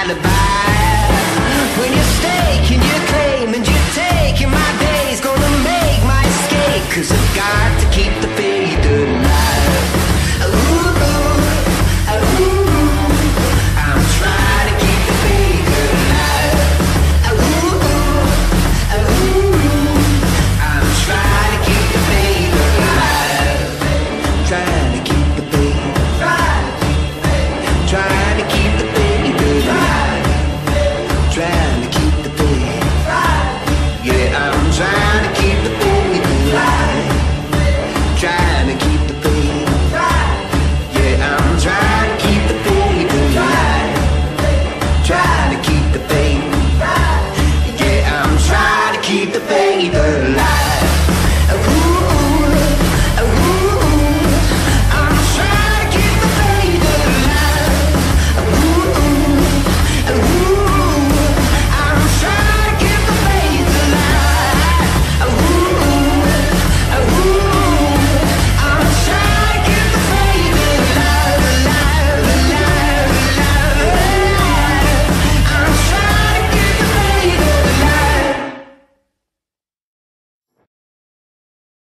alibi. Trying to keep the faith alive. Trying to keep the faith. Yeah, I'm trying to keep the faith alive. Trying to keep the faith. Yeah, I'm trying to keep the faith alive.